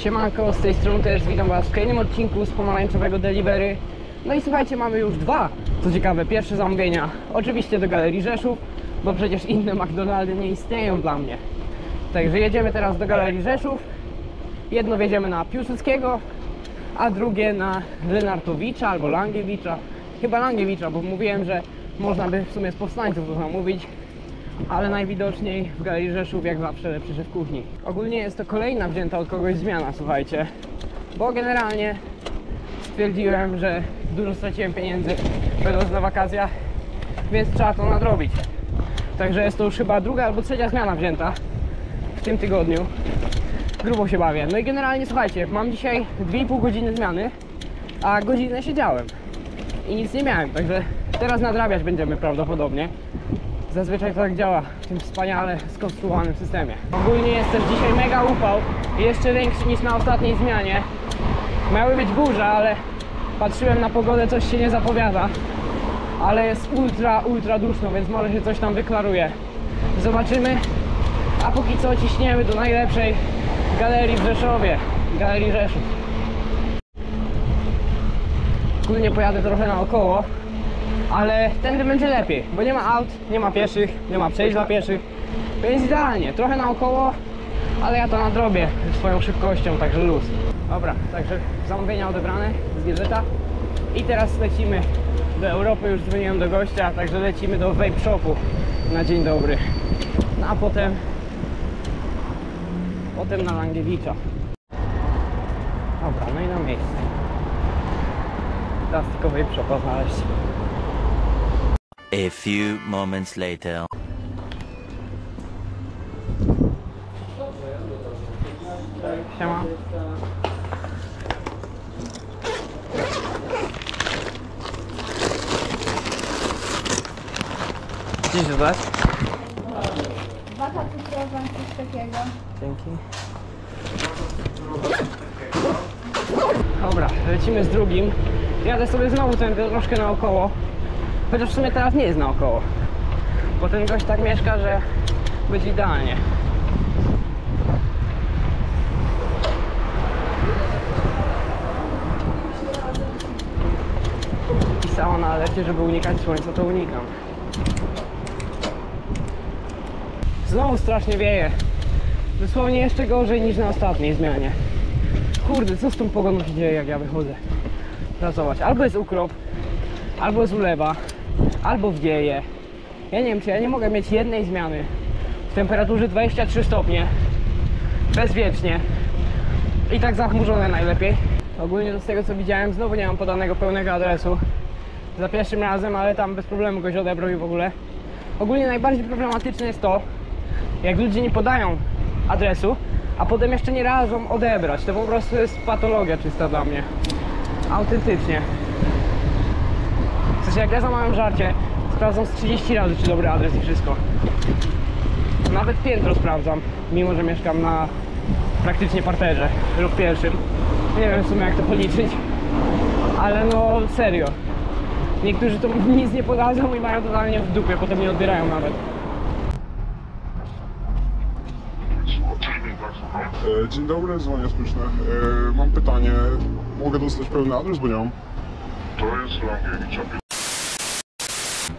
Siemanko, z tej strony też witam Was w kolejnym odcinku z pomarańczowego Delivery. No i słuchajcie, mamy już dwa, co ciekawe, pierwsze zamówienia. Oczywiście do Galerii Rzeszów, bo przecież inne McDonaldy nie istnieją dla mnie. Także jedziemy teraz do Galerii Rzeszów. Jedno wjedziemy na Piłsudskiego, a drugie na Lenartowicza albo Langiewicza. Chyba Langiewicza, bo mówiłem, że można by w sumie z powstańców to zamówić ale najwidoczniej w Galerii Rzeszów jak zawsze lepszy szef kuchni. Ogólnie jest to kolejna wzięta od kogoś zmiana, słuchajcie, bo generalnie stwierdziłem, że dużo straciłem pieniędzy będąc na wakacjach, więc trzeba to nadrobić. Także jest to już chyba druga albo trzecia zmiana wzięta w tym tygodniu. Grubo się bawię. No i generalnie słuchajcie, mam dzisiaj 2,5 godziny zmiany, a godzinę siedziałem i nic nie miałem, także teraz nadrabiać będziemy prawdopodobnie. Zazwyczaj to tak działa w tym wspaniale skonstruowanym systemie. Ogólnie jest też dzisiaj mega upał, jeszcze większy niż na ostatniej zmianie. Miały być burze, ale patrzyłem na pogodę, coś się nie zapowiada. Ale jest ultra, ultra duszno, więc może się coś tam wyklaruje. Zobaczymy. A póki co ciśniemy do najlepszej galerii w Rzeszowie. Galerii Rzeszów. Ogólnie pojadę trochę naokoło, ale tędy będzie lepiej, bo nie ma aut, nie ma pieszych, nie ma przejść dla pieszych, więc idealnie, trochę naokoło, ale ja to nadrobię swoją szybkością, także luz. Dobra, także zamówienia odebrane z Gilbeta i teraz lecimy do Europy, już dzwoniłem do gościa, także lecimy do Vape Shopu na dzień dobry, no a potem potem na Langiewicza. Dobra, no i na miejsce. Vape Shopa znaleźć. A few moments later. Siema. Gdzieś to dać? Wata cukrowa, coś takiego. Dzięki. Dobra, lecimy z drugim. Jadę sobie znowu ten troszkę naokoło. Chociaż w sumie teraz nie jest naokoło. Bo ten gość tak mieszka, że będzie idealnie. Pisało na alercie, żeby unikać słońca, to unikam. Znowu strasznie wieje. Dosłownie jeszcze gorzej niż na ostatniej zmianie. Kurde, co z tą pogodą się dzieje, jak ja wychodzę pracować? Albo jest ukrop, albo jest ulewa, albo wdzieje. Ja nie wiem, czy ja nie mogę mieć jednej zmiany w temperaturze 23 stopnie, bezwiecznie i tak zachmurzone najlepiej. Ogólnie z tego co widziałem, znowu nie mam podanego pełnego adresu. Za pierwszym razem, ale tam bez problemu goś odebrał i w ogóle. Ogólnie najbardziej problematyczne jest to, jak ludzie nie podają adresu, a potem jeszcze nie radzą odebrać. To po prostu jest patologia czysta dla mnie. Autentycznie. Sensie jak ja zamawiam żarcie, sprawdzam z 30 razy, czy dobry adres i wszystko. Nawet piętro sprawdzam, mimo że mieszkam na praktycznie parterze lub pierwszym. Nie wiem w sumie jak to policzyć, ale no serio. Niektórzy to nic nie podadzą i mają totalnie w dupie, potem nie odbierają nawet. E, Dzień dobry, dzwonię spyszne. E, Mam pytanie, mogę dostać pełny adres, bo nie mam? To jest Langiewicza.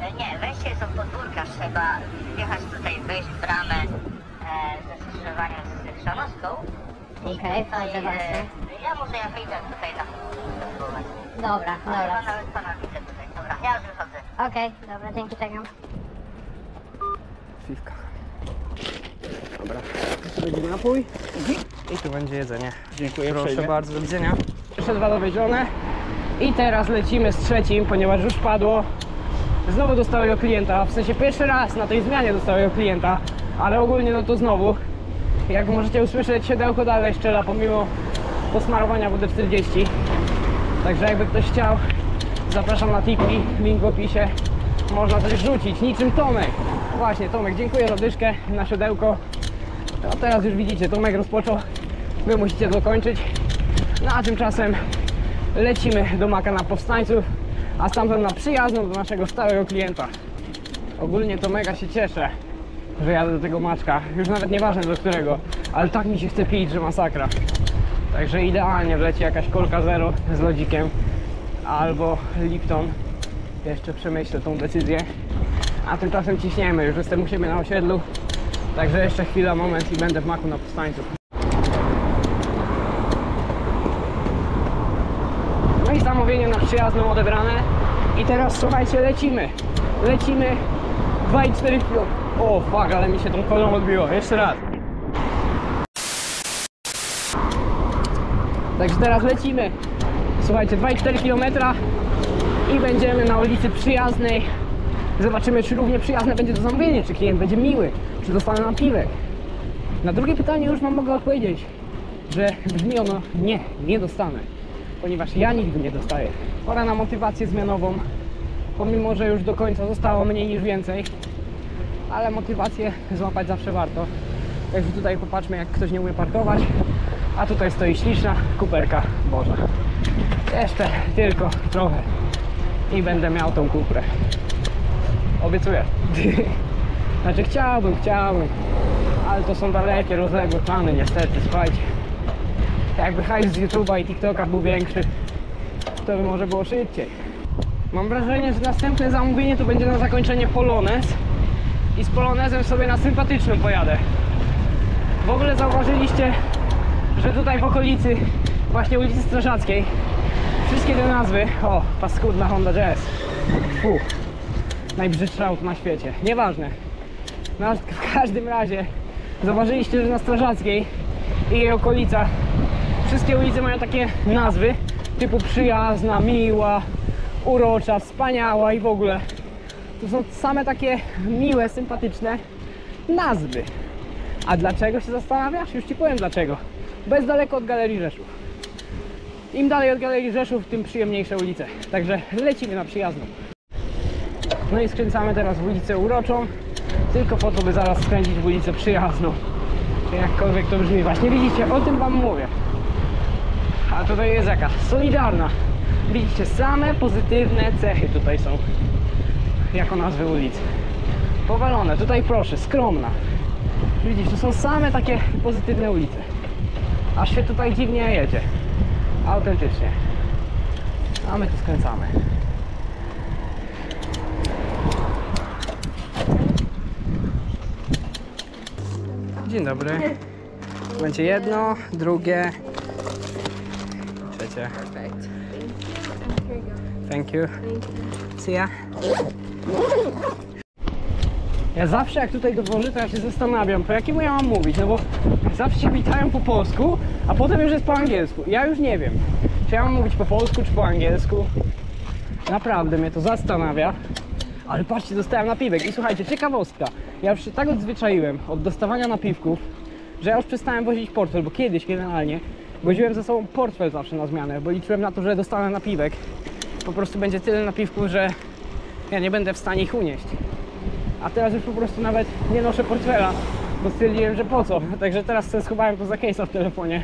E, Nie, wejście jest od podwórka, trzeba wjechać tutaj, wyjść w bramę e, ze skrzyżowaniem z Chrzanowską. Właśnie. Ja może ja wyjdę tutaj spróbować. Dobra, dobra. chyba nawet pana widzę tutaj. Dobra, ja już wychodzę. Okej, dobra, dzięki, czekam. piwka. Dobra, tu będzie napój i tu będzie jedzenie. Dziękuję Proszę uprzejmie. bardzo, do widzenia. Jeszcze dwa dowiezione i teraz lecimy z trzecim, ponieważ już padło. Znowu do stałego klienta, w sensie pierwszy raz na tej zmianie do stałego klienta, ale ogólnie no to znowu. Jak możecie usłyszeć, siodełko dalej szczela pomimo posmarowania WD-40. Także jakby ktoś chciał, zapraszam na Tipi, link w opisie. Można coś rzucić, niczym Tomek. Właśnie, Tomek, dziękuję za dyszkę na siodełko. A teraz już widzicie, Tomek rozpoczął. Wy musicie dokończyć. No a tymczasem lecimy do Maka na Powstańców, a stamtąd na przyjazną do naszego stałego klienta. Ogólnie to mega się cieszę, że jadę do tego Maczka. Już nawet nieważne do którego, ale tak mi się chce pić, że masakra. Także idealnie wleci jakaś kolka zero z lodzikiem albo Lipton. Jeszcze przemyślę tą decyzję. A tymczasem ciśniemy, już jestem u siebie na osiedlu. Także jeszcze chwila, moment i będę w maku na powstańców. No i zamówienie na przyjazną odebrane. I teraz słuchajcie, lecimy. Lecimy 2,4 kg. O fuck, ale mi się tą kolą odbiło. Jeszcze raz. Także teraz lecimy. Słuchajcie, 2,4 km i będziemy na ulicy Przyjaznej. Zobaczymy, czy równie przyjazne będzie to zamówienie, czy klient będzie miły, czy dostanę napiwek. Na drugie pytanie już Wam mogę odpowiedzieć, że brzmi ono nie, nie dostanę, ponieważ ja nigdy nie dostaję. Pora na motywację zmianową, pomimo, że już do końca zostało mniej niż więcej, ale motywację złapać zawsze warto. Także tutaj popatrzmy, jak ktoś nie umie parkować, a tutaj stoi śliczna kuperka Boża. Jeszcze tylko trochę i będę miał tą kuprę. Obiecuję. Znaczy chciałbym, chciałbym, ale to są dalekie, rozległe plany niestety, słuchajcie. Jakby hajs z YouTube'a i TikToka był większy, to by może było szybciej. Mam wrażenie, że następne zamówienie to będzie na zakończenie Polonez i z Polonezem sobie na sympatycznym pojadę. W ogóle zauważyliście, że tutaj w okolicy właśnie ulicy Strażackiej wszystkie te nazwy, o, paskudna Honda Jazz, Fu, najbrzydszy auto na świecie, nieważne. No, w każdym razie zauważyliście, że na Strażackiej i jej okolicach wszystkie ulice mają takie nazwy typu przyjazna, miła, urocza, wspaniała i w ogóle. To są same takie miłe, sympatyczne nazwy. A dlaczego się zastanawiasz? Już Ci powiem dlaczego. Jest daleko od Galerii Rzeszów. Im dalej od Galerii Rzeszów, tym przyjemniejsze ulice. Także lecimy na przyjazną. No i skręcamy teraz w ulicę Uroczą, tylko po to, by zaraz skręcić w ulicę Przyjazną. Jakkolwiek to brzmi. Właśnie widzicie, o tym Wam mówię. A tutaj jest jaka? Solidarna. Widzicie, same pozytywne cechy tutaj są. Jako nazwy ulicy. Powalone. Tutaj proszę, skromna. Widzisz, to są same takie pozytywne ulice. Aż się tutaj dziwnie jedzie. Autentycznie. A my tu skręcamy. Dzień dobry. Będzie jedno, drugie, trzecie. Thank you. See ya. Ja zawsze jak tutaj dowożę, to ja się zastanawiam, po jakiemu ja mam mówić, no bo zawsze się witają po polsku, a potem już jest po angielsku. Ja już nie wiem, czy ja mam mówić po polsku, czy po angielsku. Naprawdę mnie to zastanawia. Ale patrzcie, dostałem napiwek. I słuchajcie, ciekawostka. Ja już się tak odzwyczaiłem od dostawania napiwków, że ja już przestałem wozić portfel, bo kiedyś generalnie woziłem ze sobą portfel zawsze na zmianę, bo liczyłem na to, że dostanę napiwek. Po prostu będzie tyle napiwków, że ja nie będę w stanie ich unieść. A teraz już po prostu nawet nie noszę portfela, bo stwierdziłem, że po co. Także teraz sobie schowałem to za case'a w telefonie,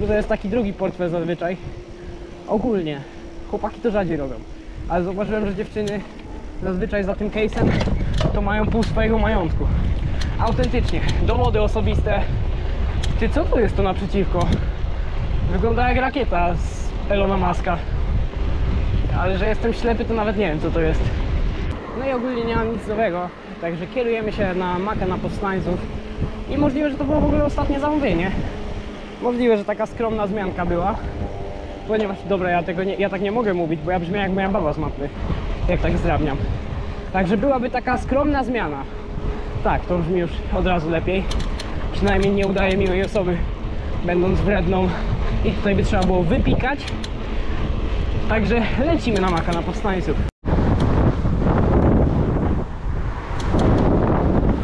bo to jest taki drugi portfel zazwyczaj. Ogólnie, chłopaki to rzadziej robią, ale zauważyłem, że dziewczyny zazwyczaj za tym case'em to mają pół swojego majątku. Autentycznie, dowody osobiste. Ty, co to jest to naprzeciwko? Wygląda jak rakieta z Elona Muska. Ale że jestem ślepy, to nawet nie wiem, co to jest. No i ogólnie nie mam nic nowego, także kierujemy się na Makę na powstańców. I możliwe, że to było w ogóle ostatnie zamówienie. Możliwe, że taka skromna zmianka była. Ponieważ, dobra, ja, tego nie, ja tak nie mogę mówić, bo ja brzmię jak moja baba z mapy, jak tak zdrabniam. Także byłaby taka skromna zmiana. Tak, to brzmi już od razu lepiej. Przynajmniej nie udaje miłej osoby, będąc wredną. I tutaj by trzeba było wypikać. Także lecimy na Maka na powstańców.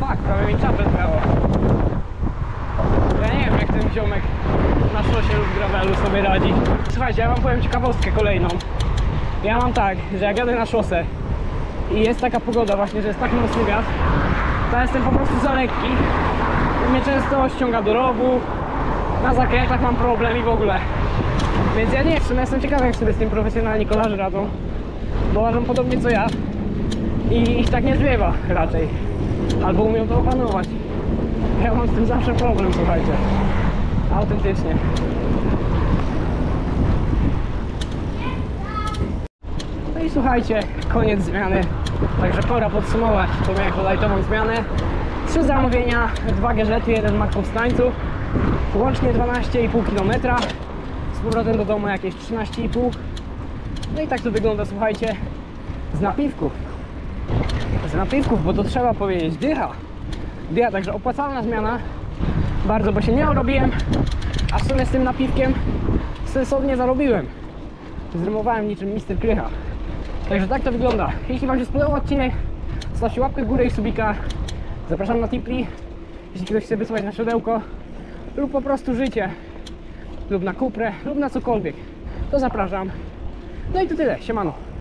Fuck, prawie mi czapę zbrało. Ja nie wiem jak ten ziomek na szosie lub gravelu sobie radzi. Słuchajcie, ja wam powiem ciekawostkę kolejną. Ja mam tak, że jak jadę na szosę i jest taka pogoda właśnie, że jest tak mocny wiatr, to jestem po prostu za lekki. I mnie często ściąga do rowu, na zakrętach mam problem i w ogóle. Więc ja nie wiem, no jestem ciekawy jak sobie z tym profesjonalni kolarze radzą, bo ważą podobnie co ja i ich tak nie zwiewa raczej, albo umieją to opanować. Ja mam z tym zawsze problem, słuchajcie, autentycznie. No i słuchajcie, koniec zmiany, także pora podsumować tą moją kolajtową zmianę. Trzy zamówienia, dwa gadżety, jeden mak powstańców. Łącznie 12,5 km. Z powrotem do domu jakieś 13,5 No i tak to wygląda, słuchajcie, z napiwków. Z napiwków, bo to trzeba powiedzieć, dycha. Dycha, także opłacalna zmiana. Bardzo, bo się nie robiłem, a w sumie z tym napiwkiem sensownie zarobiłem. Zrymowałem niczym Mister Krycha. Także tak to wygląda. Jeśli Wam się spodobał odcinek, zostawcie łapkę w górę i subika. Zapraszam na Tipli. Jeśli ktoś chce wysłać na siodełko lub po prostu życie lub na kuprę lub na cokolwiek, to zapraszam. No i to tyle. Siemano.